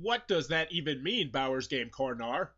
What does that even mean, Bowers Game Corner?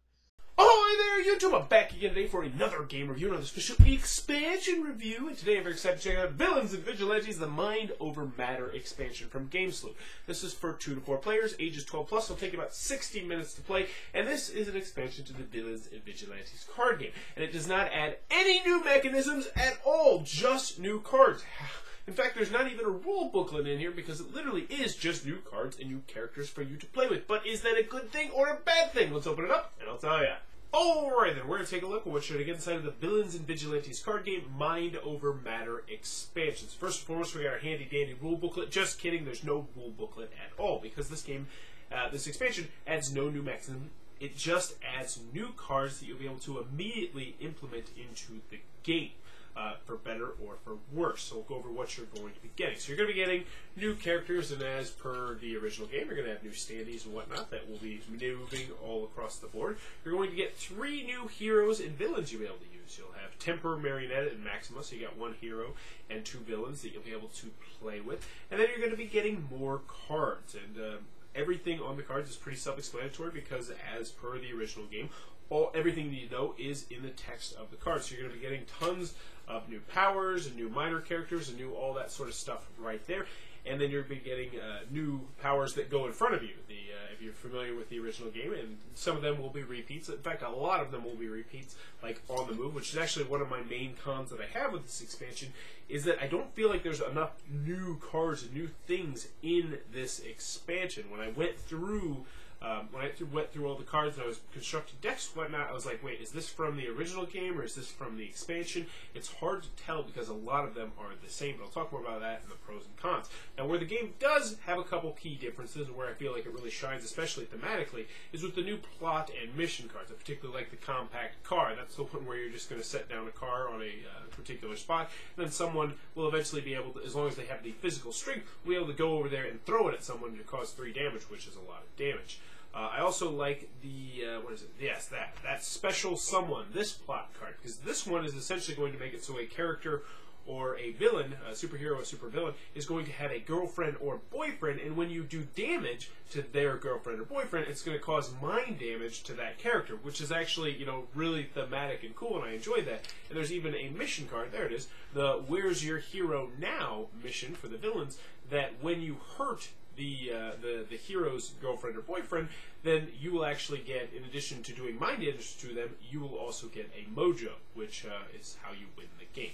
Ahoy there, YouTube! I'm back again today for another game review, another special expansion review. And today I'm very excited to check out Villains and Vigilantes, the Mind Over Matter expansion from GameSloop. This is for 2 to 4 players, ages 12 plus. It'll take about 60 minutes to play. And this is an expansion to the Villains and Vigilantes card game. And it does not add any new mechanisms at all, just new cards. In fact, there's not even a rule booklet in here because it literally is just new cards and new characters for you to play with. But is that a good thing or a bad thing? Let's open it up and I'll tell you. Alright then, we're going to take a look at what should I get inside of the Villains and Vigilantes card game Mind Over Matter expansions. First and foremost, we got our handy dandy rule booklet. Just kidding, there's no rule booklet at all because this game, uh, this expansion adds no new mechanism. It just adds new cards that you'll be able to immediately implement into the game uh, for better or for worse. So we'll go over what you're going to be getting. So you're going to be getting new characters, and as per the original game, you're going to have new standees and whatnot that will be moving all across the board. You're going to get three new heroes and villains you'll be able to use. You'll have Temper, Marionette, and Maxima, so you got one hero and two villains that you'll be able to play with. And then you're going to be getting more cards, and um, everything on the cards is pretty self-explanatory because as per the original game, all everything you need to know is in the text of the card. So you're going to be getting tons of new powers and new minor characters and new all that sort of stuff right there. And then you're gonna be getting uh, new powers that go in front of you. The uh, if you're familiar with the original game, and some of them will be repeats. In fact, a lot of them will be repeats, like on the move, which is actually one of my main cons that I have with this expansion. Is that I don't feel like there's enough new cards and new things in this expansion. When I went through um, when I went through all the cards and I was constructing decks and whatnot, I was like, wait, is this from the original game or is this from the expansion? It's hard to tell because a lot of them are the same, but I'll talk more about that in the pros and cons. Now, where the game does have a couple key differences and where I feel like it really shines, especially thematically, is with the new plot and mission cards. I particularly like the compact car. That's the one where you're just going to set down a car on a uh, particular spot, and then someone will eventually be able to, as long as they have the physical strength, will be able to go over there and throw it at someone to cause three damage, which is a lot of damage. Uh, I also like the uh, what is it? Yes, that that special someone. This plot card because this one is essentially going to make it so a character or a villain, a superhero or supervillain, is going to have a girlfriend or boyfriend, and when you do damage to their girlfriend or boyfriend, it's going to cause mind damage to that character, which is actually, you know, really thematic and cool, and I enjoy that. And there's even a mission card, there it is, the Where's Your Hero Now mission for the villains, that when you hurt the, uh, the the hero's girlfriend or boyfriend, then you will actually get, in addition to doing mind damage to them, you will also get a mojo, which uh, is how you win the game.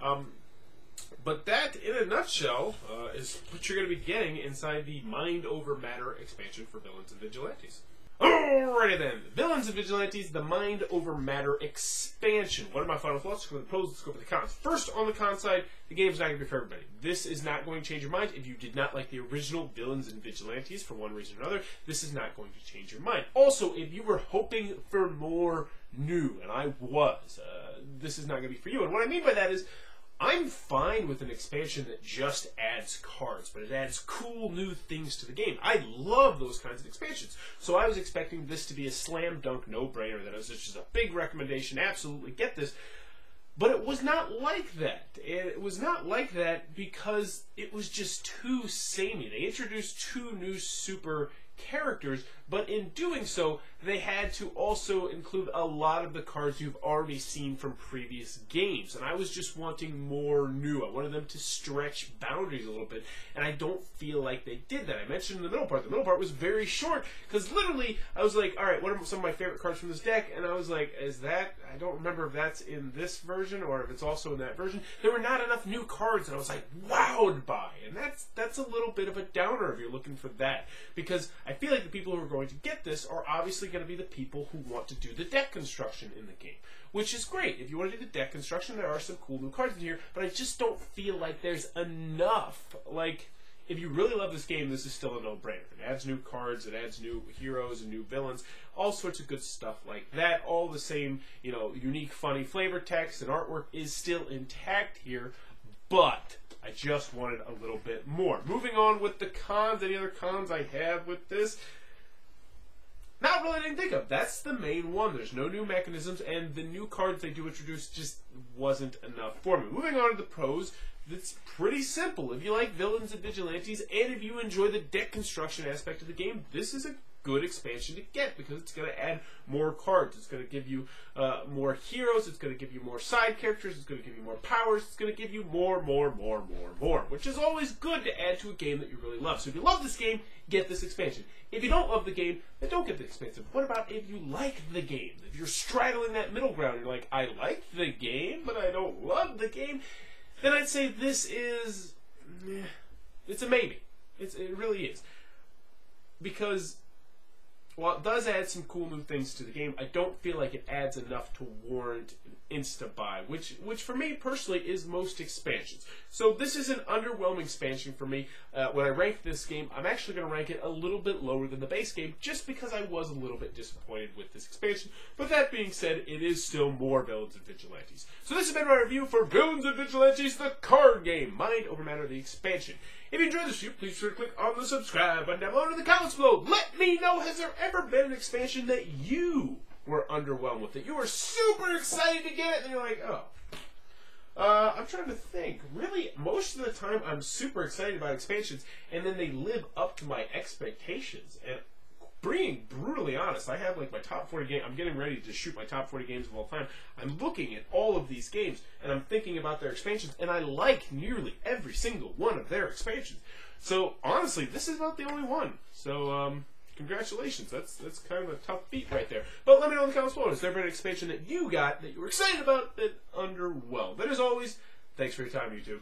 Um, but that, in a nutshell, uh, is what you're going to be getting inside the Mind Over Matter expansion for Villains and Vigilantes. Alrighty then, Villains and Vigilantes, the Mind Over Matter expansion. What are my final thoughts? Let's go over the pros, let's go over the cons. First, on the con side, the game's not going to be for everybody. This is not going to change your mind. If you did not like the original Villains and Vigilantes for one reason or another, this is not going to change your mind. Also, if you were hoping for more new, and I was, uh, this is not going to be for you. And what I mean by that is, I'm fine with an expansion that just adds cards, but it adds cool new things to the game. I love those kinds of expansions. So I was expecting this to be a slam dunk no brainer, that it was just a big recommendation, absolutely get this. But it was not like that. It was not like that because it was just too samey. They introduced two new super characters, but in doing so, they had to also include a lot of the cards you've already seen from previous games. And I was just wanting more new. I wanted them to stretch boundaries a little bit, and I don't feel like they did that. I mentioned in the middle part, the middle part was very short, because literally, I was like, alright, what are some of my favorite cards from this deck? And I was like, is that, I don't remember if that's in this version, or if it's also in that version. There were not enough new cards, and I was like, wowed by. And that's, that's a little bit of a downer if you're looking for that. Because I feel like the people who are going to get this are obviously going to be the people who want to do the deck construction in the game, which is great. If you want to do the deck construction, there are some cool new cards in here, but I just don't feel like there's enough. Like, if you really love this game, this is still a no-brainer. It adds new cards, it adds new heroes and new villains, all sorts of good stuff like that. All the same, you know, unique, funny flavor text and artwork is still intact here, but I just wanted a little bit more. Moving on with the cons, any other cons I have with this? Not really didn't think of. That's the main one. There's no new mechanisms, and the new cards they do introduce just wasn't enough for me. Moving on to the pros, it's pretty simple. If you like villains and vigilantes, and if you enjoy the deck construction aspect of the game, this is a good expansion to get because it's going to add more cards. It's going to give you uh, more heroes. It's going to give you more side characters. It's going to give you more powers. It's going to give you more, more, more, more, more, which is always good to add to a game that you really love. So if you love this game, get this expansion. If you don't love the game, then don't get the expansion. What about if you like the game? If you're straddling that middle ground, you're like, I like the game, but I don't love the game, then I'd say this is, it's a maybe. It's, it really is. Because while it does add some cool new things to the game, I don't feel like it adds enough to warrant an insta buy, which which for me personally is most expansions. So this is an underwhelming expansion for me. Uh, when I rank this game, I'm actually going to rank it a little bit lower than the base game, just because I was a little bit disappointed with this expansion. But that being said, it is still more Villains and Vigilantes. So this has been my review for Villains and Vigilantes, the card game, Mind Over Matter, the expansion. If you enjoyed this video, please sure to click on the subscribe button down below in the comments below. Let me know, has there ever been an expansion that you were underwhelmed with it? You were super excited to get it, and you're like, oh. Uh, I'm trying to think. Really, most of the time, I'm super excited about expansions, and then they live up to my expectations. And being brutally honest, I have like my top 40 games. I'm getting ready to shoot my top 40 games of all time. I'm looking at all of these games and I'm thinking about their expansions, and I like nearly every single one of their expansions. So honestly, this is not the only one. So um, congratulations. That's that's kind of a tough beat right there. But let me know in the comments below. Is there been an expansion that you got that you were excited about that underwhelmed? But as always, thanks for your time, YouTube.